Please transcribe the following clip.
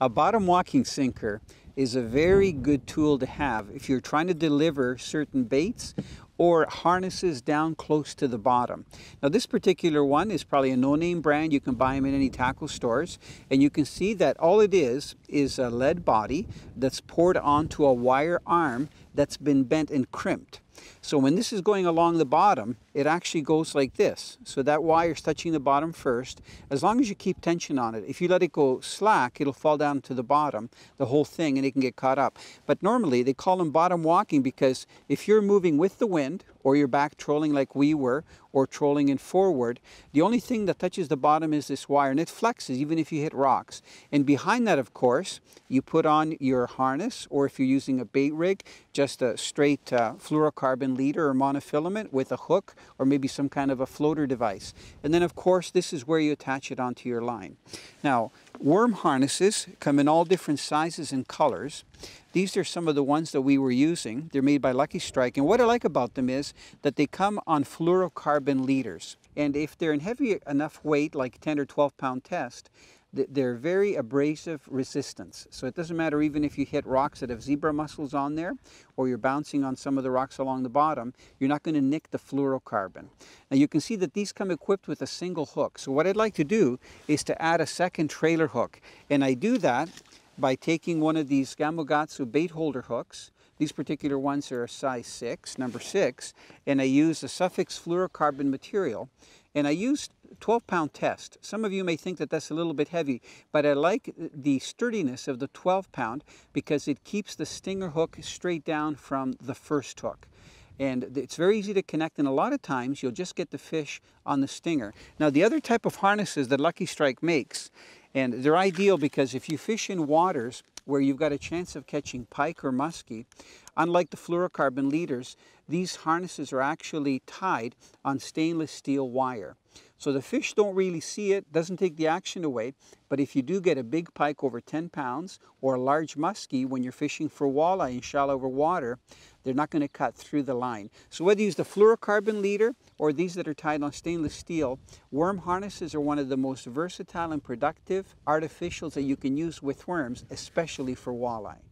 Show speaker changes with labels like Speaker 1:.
Speaker 1: A bottom walking sinker is a very good tool to have if you're trying to deliver certain baits or harnesses down close to the bottom. Now this particular one is probably a no-name brand. You can buy them in any tackle stores and you can see that all it is is a lead body that's poured onto a wire arm that's been bent and crimped. So when this is going along the bottom, it actually goes like this. So that wire is touching the bottom first. As long as you keep tension on it, if you let it go slack, it'll fall down to the bottom, the whole thing, and it can get caught up. But normally they call them bottom walking because if you're moving with the wind or you're back trolling like we were, or trolling in forward, the only thing that touches the bottom is this wire and it flexes even if you hit rocks. And behind that, of course, you put on your harness or if you're using a bait rig, just a straight uh, fluorocarbon leader or monofilament with a hook or maybe some kind of a floater device. And then, of course, this is where you attach it onto your line. Now, worm harnesses come in all different sizes and colors. These are some of the ones that we were using. They're made by Lucky Strike. And what I like about them is that they come on fluorocarbon leaders. And if they're in heavy enough weight, like 10 or 12 pound test, they're very abrasive resistance. So it doesn't matter even if you hit rocks that have zebra mussels on there or you're bouncing on some of the rocks along the bottom, you're not going to nick the fluorocarbon. Now you can see that these come equipped with a single hook. So what I'd like to do is to add a second trailer hook. And I do that by taking one of these Gamakatsu bait holder hooks. These particular ones are size 6, number 6, and I use a Suffix fluorocarbon material. And I used 12 pound test. Some of you may think that that's a little bit heavy, but I like the sturdiness of the 12 pound because it keeps the stinger hook straight down from the first hook. And it's very easy to connect, and a lot of times you'll just get the fish on the stinger. Now, the other type of harnesses that Lucky Strike makes and they're ideal because if you fish in waters where you've got a chance of catching pike or muskie, unlike the fluorocarbon leaders, these harnesses are actually tied on stainless steel wire. So the fish don't really see it, doesn't take the action away, but if you do get a big pike over 10 pounds or a large muskie when you're fishing for walleye in shallower water, they're not going to cut through the line. So whether you use the fluorocarbon leader or these that are tied on stainless steel, worm harnesses are one of the most versatile and productive artificials that you can use with worms, especially for walleye.